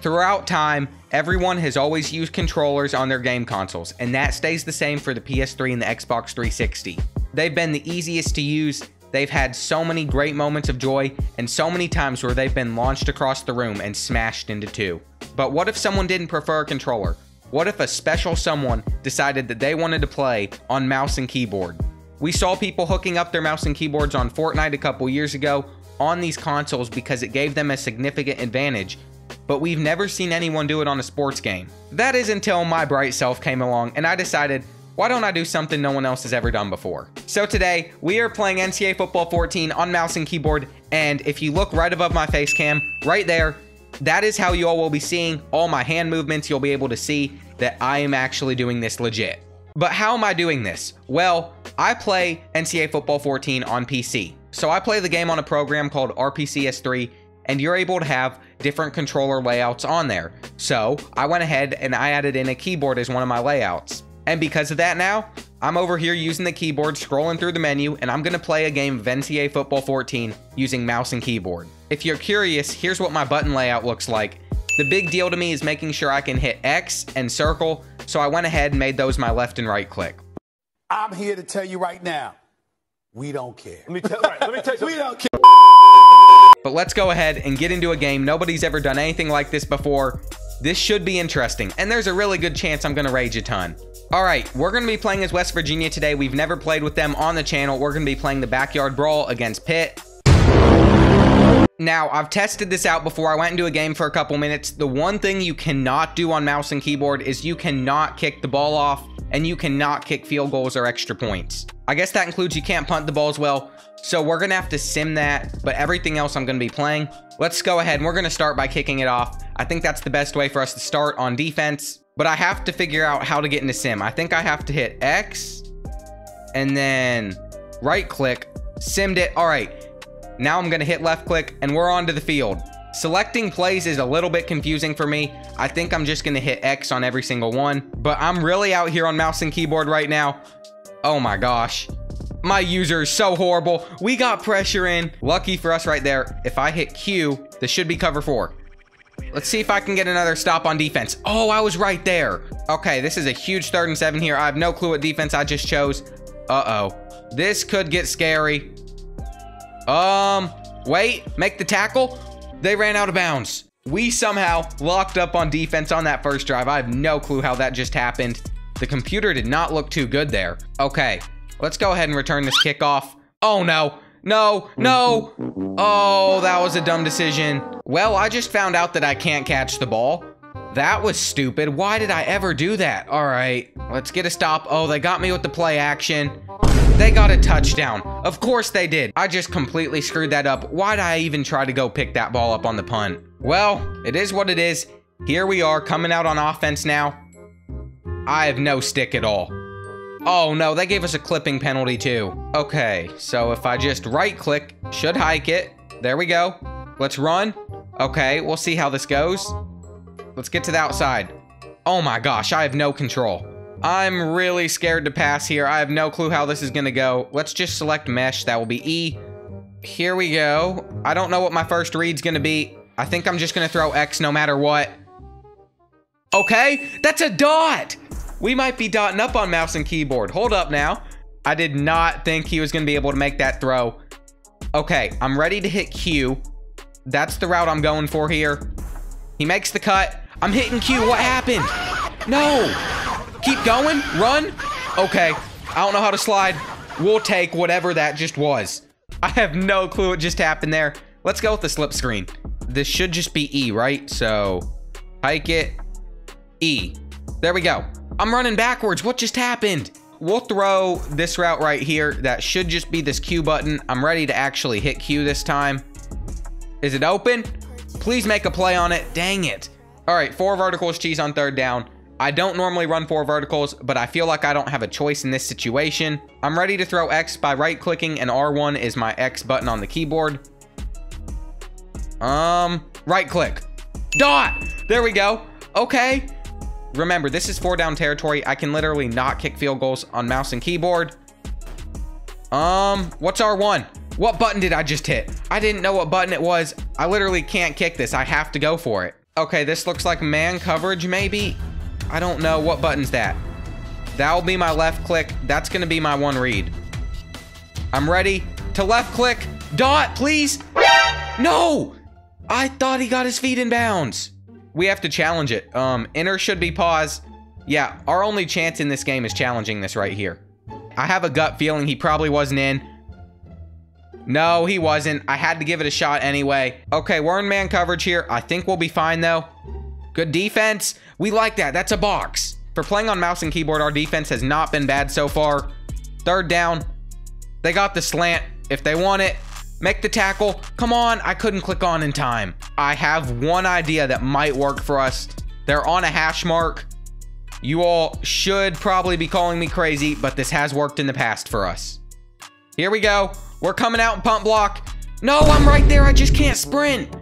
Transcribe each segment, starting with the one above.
Throughout time, everyone has always used controllers on their game consoles, and that stays the same for the PS3 and the Xbox 360. They've been the easiest to use, they've had so many great moments of joy, and so many times where they've been launched across the room and smashed into two. But what if someone didn't prefer a controller? What if a special someone decided that they wanted to play on mouse and keyboard? We saw people hooking up their mouse and keyboards on Fortnite a couple years ago on these consoles because it gave them a significant advantage but we've never seen anyone do it on a sports game. That is until my bright self came along and I decided, why don't I do something no one else has ever done before? So today, we are playing NCAA Football 14 on mouse and keyboard, and if you look right above my face cam, right there, that is how you all will be seeing all my hand movements. You'll be able to see that I am actually doing this legit. But how am I doing this? Well, I play NCAA Football 14 on PC. So I play the game on a program called RPCS3, and you're able to have different controller layouts on there. So I went ahead and I added in a keyboard as one of my layouts. And because of that now, I'm over here using the keyboard, scrolling through the menu, and I'm gonna play a game of NCAA Football 14 using mouse and keyboard. If you're curious, here's what my button layout looks like. The big deal to me is making sure I can hit X and circle, so I went ahead and made those my left and right click. I'm here to tell you right now, we don't care. Let me tell, right, let me tell you We don't care. But let's go ahead and get into a game. Nobody's ever done anything like this before. This should be interesting, and there's a really good chance I'm gonna rage a ton. All right, we're gonna be playing as West Virginia today. We've never played with them on the channel. We're gonna be playing the Backyard Brawl against Pitt. Now, I've tested this out before. I went into a game for a couple minutes. The one thing you cannot do on mouse and keyboard is you cannot kick the ball off, and you cannot kick field goals or extra points. I guess that includes you can't punt the ball as well. So we're going to have to sim that, but everything else I'm going to be playing. Let's go ahead and we're going to start by kicking it off. I think that's the best way for us to start on defense, but I have to figure out how to get into sim. I think I have to hit X and then right click, simmed it. All right, now I'm going to hit left click and we're onto the field. Selecting plays is a little bit confusing for me. I think I'm just going to hit X on every single one, but I'm really out here on mouse and keyboard right now. Oh my gosh. My user is so horrible. We got pressure in. Lucky for us right there. If I hit Q, this should be cover four. Let's see if I can get another stop on defense. Oh, I was right there. Okay, this is a huge third and seven here. I have no clue what defense I just chose. Uh-oh. This could get scary. Um, wait, make the tackle. They ran out of bounds. We somehow locked up on defense on that first drive. I have no clue how that just happened. The computer did not look too good there. Okay, Let's go ahead and return this kickoff. Oh no, no, no. Oh, that was a dumb decision. Well, I just found out that I can't catch the ball. That was stupid. Why did I ever do that? All right, let's get a stop. Oh, they got me with the play action. They got a touchdown. Of course they did. I just completely screwed that up. Why'd I even try to go pick that ball up on the punt? Well, it is what it is. Here we are coming out on offense now. I have no stick at all. Oh no, they gave us a clipping penalty too. Okay, so if I just right click, should hike it. There we go. Let's run. Okay, we'll see how this goes. Let's get to the outside. Oh my gosh, I have no control. I'm really scared to pass here. I have no clue how this is gonna go. Let's just select mesh. That will be E. Here we go. I don't know what my first read's gonna be. I think I'm just gonna throw X no matter what. Okay, that's a dot. We might be dotting up on mouse and keyboard. Hold up now. I did not think he was going to be able to make that throw. Okay, I'm ready to hit Q. That's the route I'm going for here. He makes the cut. I'm hitting Q. What happened? No. Keep going. Run. Okay. I don't know how to slide. We'll take whatever that just was. I have no clue what just happened there. Let's go with the slip screen. This should just be E, right? So, hike it. E. There we go. I'm running backwards. What just happened? We'll throw this route right here. That should just be this Q button. I'm ready to actually hit Q this time. Is it open? Please make a play on it. Dang it. All right, four verticals, cheese on third down. I don't normally run four verticals, but I feel like I don't have a choice in this situation. I'm ready to throw X by right clicking and R1 is my X button on the keyboard. Um, right click. Dot! There we go. Okay. Remember, this is four down territory. I can literally not kick field goals on mouse and keyboard. Um, what's R1? What button did I just hit? I didn't know what button it was. I literally can't kick this. I have to go for it. Okay, this looks like man coverage, maybe? I don't know. What button's that? That'll be my left click. That's going to be my one read. I'm ready to left click. Dot, please. No! I thought he got his feet in bounds. We have to challenge it. Um, inner should be pause. Yeah, our only chance in this game is challenging this right here. I have a gut feeling he probably wasn't in. No, he wasn't. I had to give it a shot anyway. Okay, we're in man coverage here. I think we'll be fine, though. Good defense. We like that. That's a box. For playing on mouse and keyboard, our defense has not been bad so far. Third down. They got the slant. If they want it, make the tackle. Come on, I couldn't click on in time. I have one idea that might work for us. They're on a hash mark. You all should probably be calling me crazy, but this has worked in the past for us. Here we go. We're coming out in punt block. No, I'm right there. I just can't sprint.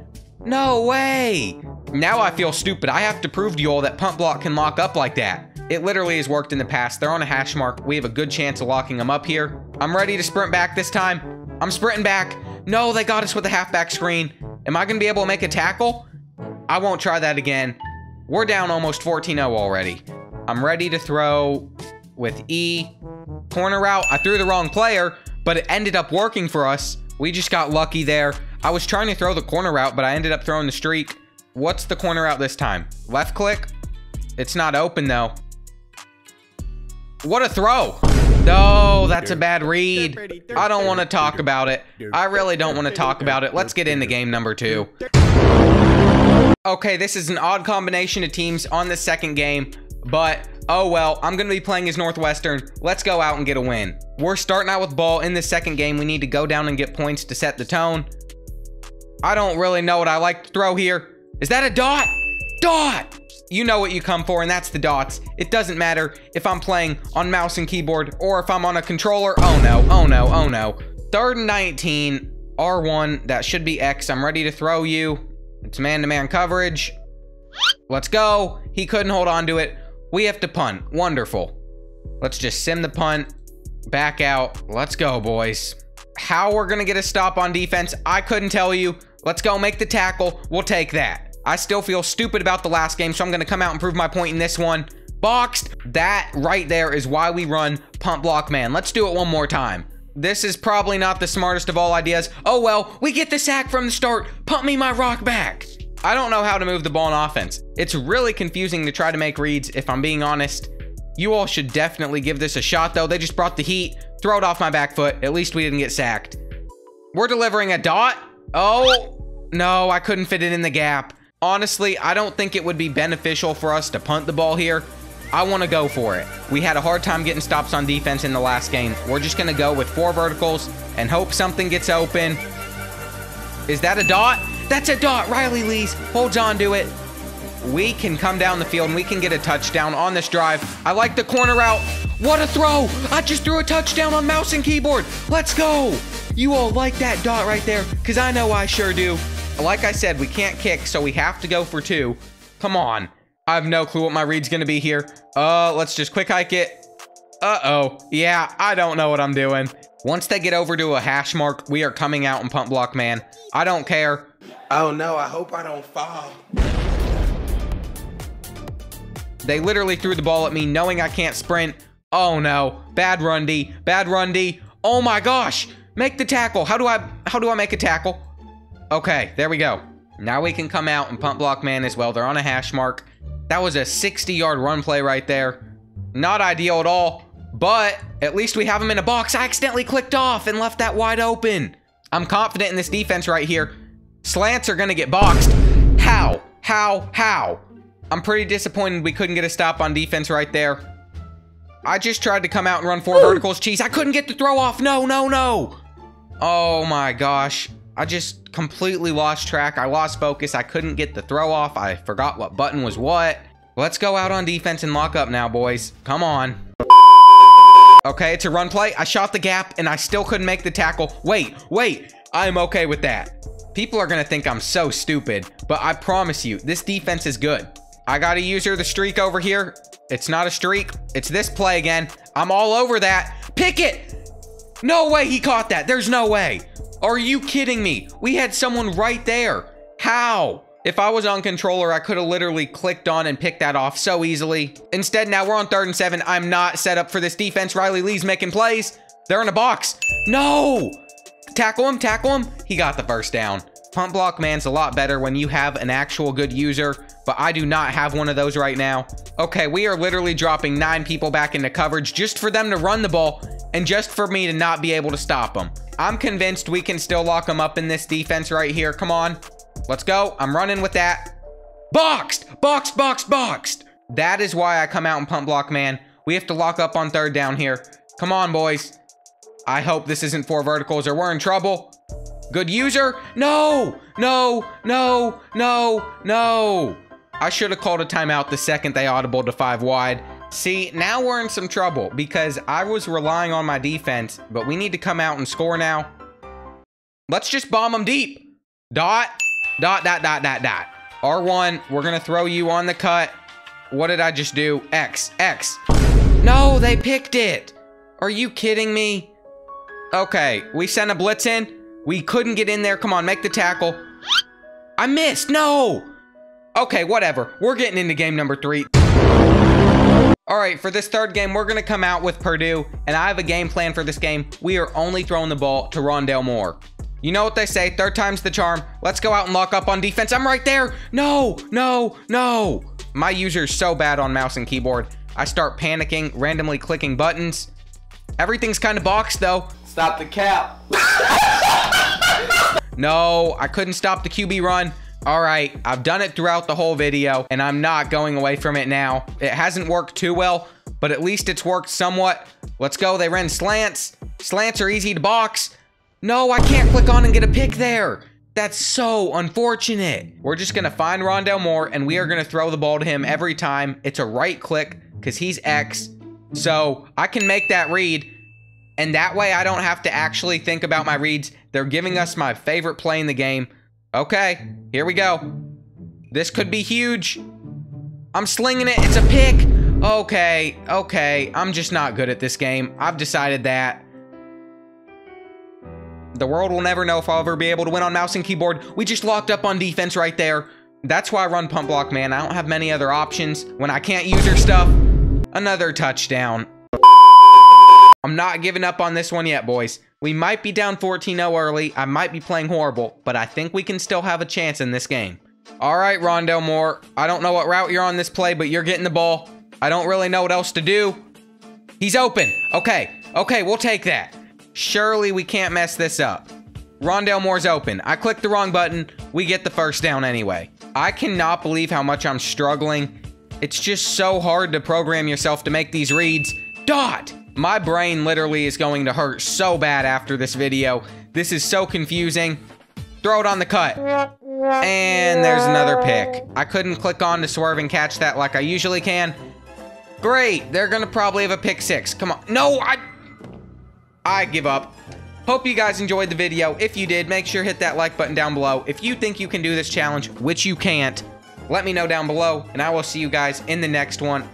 No way. Now I feel stupid. I have to prove to you all that punt block can lock up like that. It literally has worked in the past. They're on a hash mark. We have a good chance of locking them up here. I'm ready to sprint back this time. I'm sprinting back. No, they got us with a halfback screen. Am I going to be able to make a tackle? I won't try that again. We're down almost 14-0 already. I'm ready to throw with E. Corner route. I threw the wrong player, but it ended up working for us. We just got lucky there. I was trying to throw the corner route, but I ended up throwing the streak. What's the corner route this time? Left click? It's not open though. What a throw. No, that's a bad read. I don't want to talk about it. I really don't want to talk about it. Let's get into game number two. Okay, this is an odd combination of teams on the second game, but oh well, I'm going to be playing as Northwestern. Let's go out and get a win. We're starting out with ball in the second game. We need to go down and get points to set the tone. I don't really know what I like to throw here. Is that a dot? Dot! You know what you come for, and that's the dots. It doesn't matter if I'm playing on mouse and keyboard or if I'm on a controller. Oh no, oh no, oh no. Third and 19, R1, that should be X. I'm ready to throw you. It's man-to-man -man coverage. Let's go. He couldn't hold on to it. We have to punt. Wonderful. Let's just sim the punt. Back out. Let's go, boys. How we're going to get a stop on defense, I couldn't tell you. Let's go make the tackle. We'll take that. I still feel stupid about the last game, so I'm going to come out and prove my point in this one. Boxed. That right there is why we run punt block man. Let's do it one more time. This is probably not the smartest of all ideas. Oh well, we get the sack from the start. Pump me my rock back. I don't know how to move the ball in offense. It's really confusing to try to make reads, if I'm being honest. You all should definitely give this a shot, though. They just brought the heat. Throw it off my back foot. At least we didn't get sacked. We're delivering a dot. Oh, no, I couldn't fit it in the gap. Honestly, I don't think it would be beneficial for us to punt the ball here. I want to go for it. We had a hard time getting stops on defense in the last game. We're just going to go with four verticals and hope something gets open. Is that a dot? That's a dot. Riley Lees holds on to it. We can come down the field and we can get a touchdown on this drive. I like the corner route. What a throw. I just threw a touchdown on mouse and keyboard. Let's go. You all like that dot right there? Because I know I sure do. Like I said, we can't kick, so we have to go for two. Come on. I have no clue what my read's going to be here. Uh, let's just quick hike it. Uh-oh. Yeah, I don't know what I'm doing. Once they get over to a hash mark, we are coming out in punt block, man. I don't care. Oh no, I hope I don't fall. They literally threw the ball at me knowing I can't sprint. Oh no, bad run D, bad run D. Oh my gosh, make the tackle. How do I, how do I make a tackle? Okay, there we go. Now we can come out and punt block man as well. They're on a hash mark. That was a 60 yard run play right there. Not ideal at all, but at least we have him in a box. I accidentally clicked off and left that wide open. I'm confident in this defense right here. Slants are going to get boxed. How? How? How? I'm pretty disappointed we couldn't get a stop on defense right there. I just tried to come out and run four verticals. Cheese, I couldn't get the throw off. No, no, no. Oh my gosh. I just completely lost track. I lost focus. I couldn't get the throw off. I forgot what button was what. Let's go out on defense and lock up now, boys. Come on. Okay, it's a run play. I shot the gap and I still couldn't make the tackle. Wait, wait. I'm okay with that. People are going to think I'm so stupid, but I promise you, this defense is good. I got to use her the streak over here. It's not a streak. It's this play again. I'm all over that. Pick it. No way he caught that. There's no way. Are you kidding me? We had someone right there. How? If I was on controller, I could have literally clicked on and picked that off so easily. Instead, now we're on third and seven. I'm not set up for this defense. Riley Lee's making plays. They're in a box. No! Tackle him, tackle him. He got the first down. Punt block man's a lot better when you have an actual good user, but I do not have one of those right now. Okay, we are literally dropping nine people back into coverage just for them to run the ball and just for me to not be able to stop them. I'm convinced we can still lock them up in this defense right here. Come on. Let's go. I'm running with that. Boxed! Boxed, boxed, boxed! That is why I come out and punt block man. We have to lock up on third down here. Come on, boys. I hope this isn't four verticals or we're in trouble. Good user. No, no, no, no, no. I should have called a timeout the second they audible to five wide. See, now we're in some trouble because I was relying on my defense, but we need to come out and score now. Let's just bomb them deep. Dot, dot, dot, dot, dot, dot. R1, we're going to throw you on the cut. What did I just do? X, X. No, they picked it. Are you kidding me? Okay, we sent a blitz in. We couldn't get in there. Come on, make the tackle. I missed. No. Okay, whatever. We're getting into game number three. All right, for this third game, we're going to come out with Purdue, and I have a game plan for this game. We are only throwing the ball to Rondale Moore. You know what they say, third time's the charm. Let's go out and lock up on defense. I'm right there. No, no, no. My user's so bad on mouse and keyboard. I start panicking, randomly clicking buttons. Everything's kind of boxed, though. Stop the cap. no, I couldn't stop the QB run. All right, I've done it throughout the whole video, and I'm not going away from it now. It hasn't worked too well, but at least it's worked somewhat. Let's go. They ran slants. Slants are easy to box. No, I can't click on and get a pick there. That's so unfortunate. We're just to find Rondale Moore, and we are to throw the ball to him every time. It's a right click because he's X. So I can make that read, and that way I don't have to actually think about my reads. They're giving us my favorite play in the game. Okay, here we go. This could be huge. I'm slinging it. It's a pick. Okay, okay. I'm just not good at this game. I've decided that. The world will never know if I'll ever be able to win on mouse and keyboard. We just locked up on defense right there. That's why I run punt block, man. I don't have many other options when I can't use your stuff. Another touchdown. I'm not giving up on this one yet, boys. We might be down 14-0 early. I might be playing horrible, but I think we can still have a chance in this game. All right, Rondale Moore. I don't know what route you're on this play, but you're getting the ball. I don't really know what else to do. He's open. Okay. Okay, we'll take that. Surely we can't mess this up. Rondale Moore's open. I clicked the wrong button. We get the first down anyway. I cannot believe how much I'm struggling. It's just so hard to program yourself to make these reads. Dot! My brain literally is going to hurt so bad after this video. This is so confusing. Throw it on the cut. And there's another pick. I couldn't click on to swerve and catch that like I usually can. Great. They're going to probably have a pick six. Come on. No, I... I give up. Hope you guys enjoyed the video. If you did, make sure hit that like button down below. If you think you can do this challenge, which you can't, let me know down below, and I will see you guys in the next one.